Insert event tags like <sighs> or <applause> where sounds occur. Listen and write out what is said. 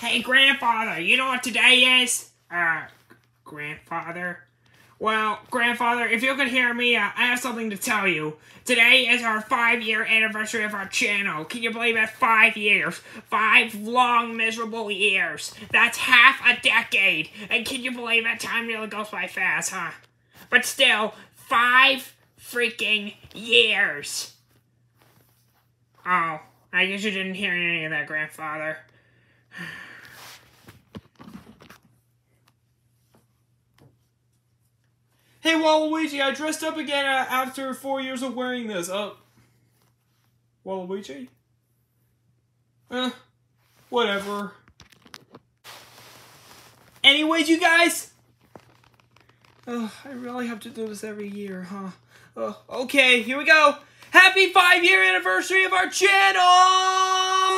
Hey, grandfather, you know what today is? Uh, grandfather? Well, grandfather, if you could hear me, uh, I have something to tell you. Today is our five-year anniversary of our channel. Can you believe it? Five years. Five long, miserable years. That's half a decade. And can you believe it? Time really goes by fast, huh? But still, five freaking years. Oh, I guess you didn't hear any of that, grandfather. <sighs> <sighs> Hey Waluigi, I dressed up again uh, after four years of wearing this. Uh, Waluigi? Eh, whatever. Anyways, you guys. Uh, I really have to do this every year, huh? Uh, okay, here we go. Happy five year anniversary of our channel!